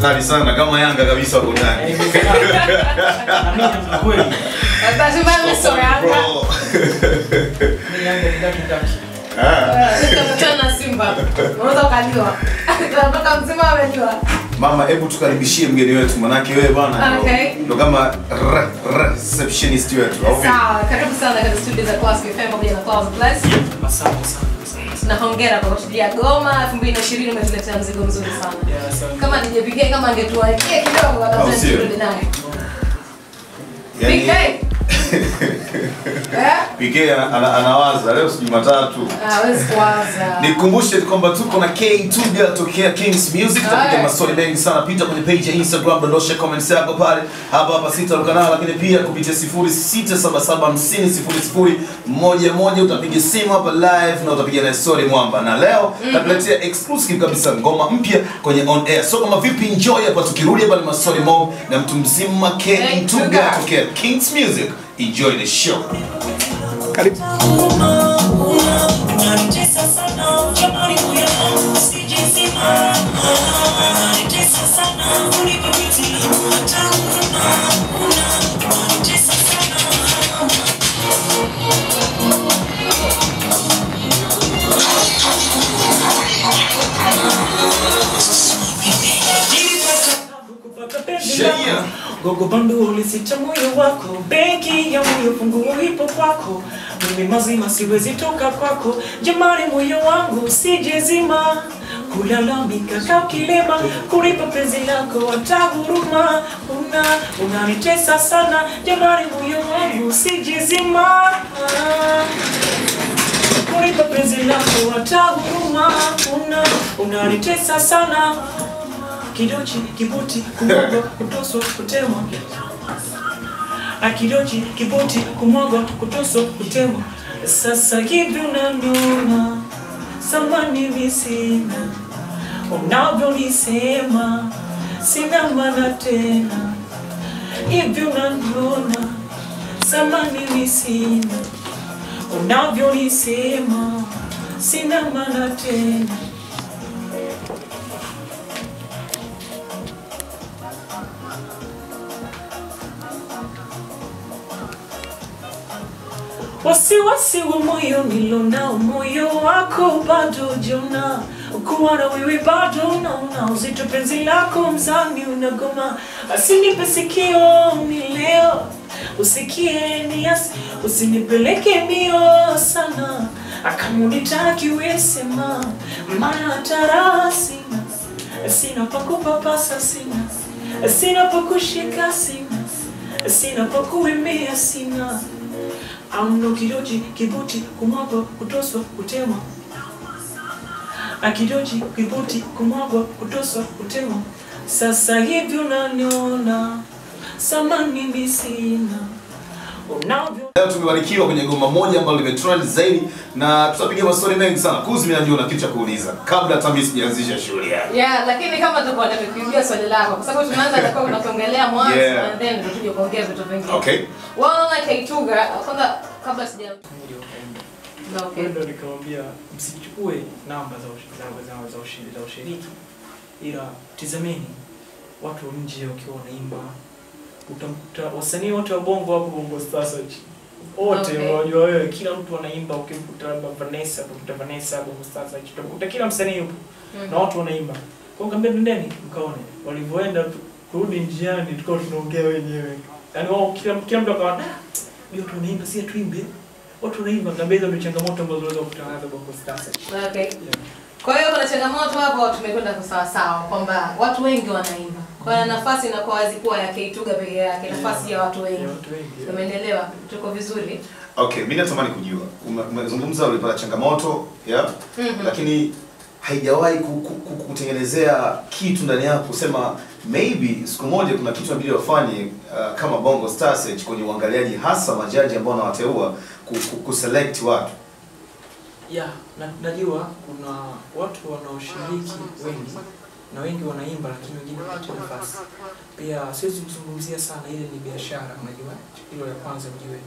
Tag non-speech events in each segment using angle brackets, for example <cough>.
Hatari sana kama Yanga kabisa wako ndani. Ah. Mama, hebu tukaribishie mgeni wetu manake wewe bwana ndo- kama receptionist wetu? Sawa, karibu sana katika studio za Classic FM pamoja na Class Plus. Asante sana. Na hongera kwa kutulia Goma 2020 umetuletea mzigo mzuri sana. Yeah. Kama DJ PK kama angetuwekea kidogo sio? naye. Yaani, PK. Eh? Ana- anawaza leo si Jumatatu. Ah, hawezi kuwaza. nikumbushe kwamba tuko na K2 bila tokea Kings Music tutapiga maswali mengi sana pita kwenye page ya Instagram dondosha comments yako pale hapa hapa sita nao lakini pia kupitia 0677500011 utapiga simu hapa live na utapiga na story mwamba na leo tatuletea exclusive kabisa ngoma mpya kwenye on air so kama vipi enjoy hapa tukirudi hapa ni maswali mob na mtu mzima K2 K2 tokea Kings Music enjoy the show. Sheria. Gogo bandu ulisicha moyo wako, benki ya moyo funguo ipo kwako, mimi mazima siwezi toka kwako, jamani moyo wangu sijezima kulalamika kau kilema, kulipa penzi lako hata huruma. Una unanitesa sana, jamani moyo wangu sijezima kulipa penzi lako hata huruma. Una unanitesa sana. Kidochi kibuti kumwaga kutoswa kutemwa akidochi kibuti kumwagwa, kutoswa kutemwa. Sasa hivi unaniona samani visina unavyonisema sina mana tena. Hivi unaniona samani visina unavyonisema sina mana tena wasiwasi wa moyo nilonao, moyo wako bado jona, kuwa na wewe bado naona uzito, penzi lako mzani unagoma, asinipe sikio ni leo. Usikie nias, usinipeleke mbio sana, akamunitaki wesema, maana sina, sina pakupapasa sina, sina pa kushika sina, sina pa kuimbia sina amno kidoji kibuti kumwagwa kutoswa kutemwa. Akidoji kibuti kumwagwa kutoswa kutemwa. Sasa hivi unaniona samani misina unavyo Leo tumebarikiwa kwenye goma moja ambalo limetrend zaidi na tutapiga maswali mengi sana. Kuzi mimi najua na kitu cha kuuliza kabla hata mimi sijaanzisha shughuli yangu. Yeah, lakini kama tutakuwa tukiibia swali lako kwa sababu tunaanza kwa kuongelea mwanzo Yeah. and then tutakuja kuongea vitu vingine. Okay. Wewe unaona Kaituga kwanza kabla sija Na okay. Ndio nikamwambia msichukue namba za ushindi za- za- ushindi za ushiriki ila tizameni watu nje wakiwa wanaimba utamkuta wasanii wote wa bongo hapo bongo stars wote Okay. unajua wewe kila mtu anaimba ukimkuta labda Vanessa utamkuta Vanessa bongo stars utakuta kila msanii yupo. Na watu wanaimba. Kwa hiyo kaambia nendeni mkaone. Walivyoenda kurudi njiani tukawa tunaongea wenyewe. Yaani wao kila kila mtu akawa "Ah, hiyo tunaimba wanaimba si tuimbe watu wanaimba kaambia hizo ndio changamoto ambazo unaweza kukutana nazo bongo stars. Okay. yeah. Kwa hiyo kuna changamoto hapo tumekwenda kwa sawa sawa kwamba watu wengi wanaimba. Kwa na nafasi inakuwa wazi kuwa ya Kaituga peke yake, nafasi ya watu wengi. Wengi. Tuko vizuri. Okay, mimi natamani kujua. Ume- Umezungumza ulipata changamoto, yeah? Mhm. Lakini haijawahi ku- ku- ku- kutengenezea kitu ndani yako kusema maybe siku moja kuna kitu inabidi wafanye uh, kama Bongo Star Search kwenye uangaliaji hasa majaji ambao wanawateua ku, ku, kuselect watu ya na, najua kuna watu wanaoshiriki wengi na wengi wanaimba lakini wengine hawapati nafasi. Pia siwezi kuzungumzia sana ile ni biashara unajua. Hilo la kwanza mjue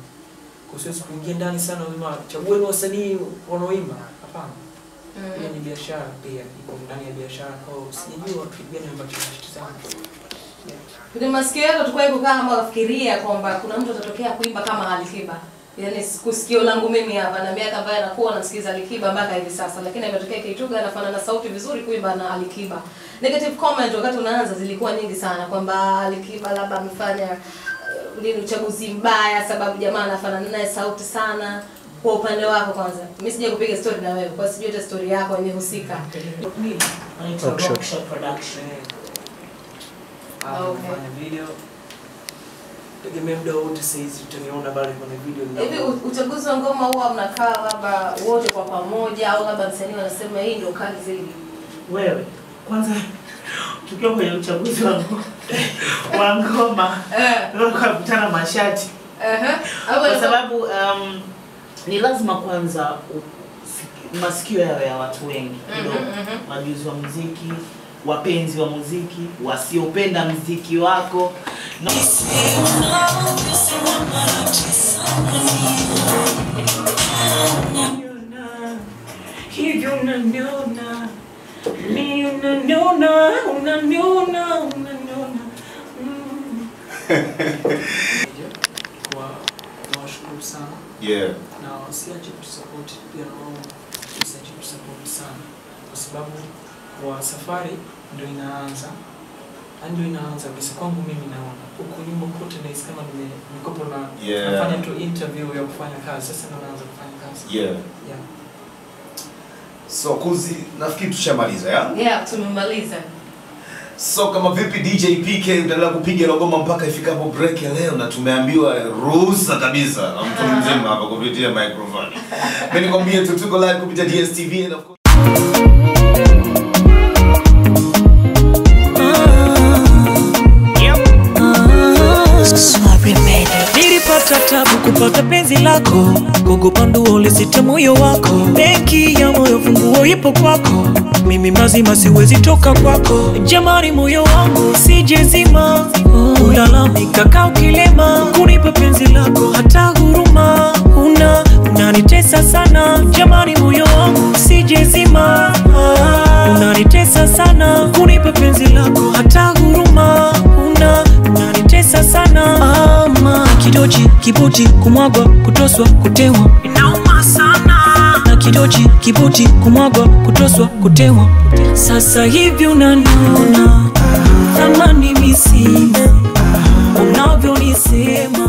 kwa siwezi kuingia ndani sana uzima chagueni wasanii wanaoimba. Hapana. Ile ni biashara pia iko ndani ya biashara. Kwa sijajua kitu gani ambacho nachotizama. Kwenye masikio yako tulikuwa kukaa kama wafikiria kwamba kuna mtu atatokea kuimba kama Alikiba. Yaani kusikio langu mimi hapa na miaka ambayo anakuwa anasikiza Alikiba mpaka hivi sasa, lakini ametokea Keituga anafanana na sauti vizuri kuimba na Alikiba. Negative comment wakati unaanza zilikuwa nyingi sana kwamba Alikiba labda amefanya uh, nini uchaguzi mbaya sababu jamaa anafanana naye sauti sana. Kwa upande wako kwanza, mimi sija kupiga story na wewe, kwa sijui hata story yako yenye husika. Okay. Okay. Okay. Tegemea muda wote sahizi utaniona bado kwenye video Hivi uchaguzi wa ngoma huwa mnakaa labda wote kwa pamoja au labda msanii wanasema hii ndio kazi zaidi? Wewe kwanza tukiwa kwenye uchaguzi wa wa ngoma Eh, tukakutana mashati ehe. Au kwa sababu um, ni lazima kwanza masikio yawe ya watu wengi kidogo, mm -hmm. wajuzi wa muziki, wapenzi wa muziki, wasiopenda muziki wako nawashukuru sana sana. Kwa sababu kwa safari ndio inaanza ndio inaanza kabisa kwangu mimi naona huko nyuma kote nahisi kama nime- nikopo na Yeah. nafanya tu interview ya kufanya kazi sasa ndo naanza kufanya kazi Yeah. yeah. So kuzi nafikiri tushamaliza ya? Yeah, tumemaliza. So kama vipi DJ PK utaendelea kupiga logoma mpaka ifikapo break ya leo na tumeambiwa ruhusa kabisa na mtu mzima hapa kupitia microphone. <laughs> Mimi nikwambie tu tuko live kupitia DSTV and of course it. nilipata tabu kupata penzi lako. Gogopa nduo lisite moyo wako. Benki ya moyo funguo ipo kwako. Mimi mazima siwezi toka kwako. Jamani moyo wangu sijezima ulalamika kaa ukilema kunipa penzi lako kichochi kibuti kumwagwa kutoswa kutewa. Inauma sana. Na kidochi kiputi kumwagwa kutoswa kutewa. Sasa hivi unaniona thamani misina unavyonisema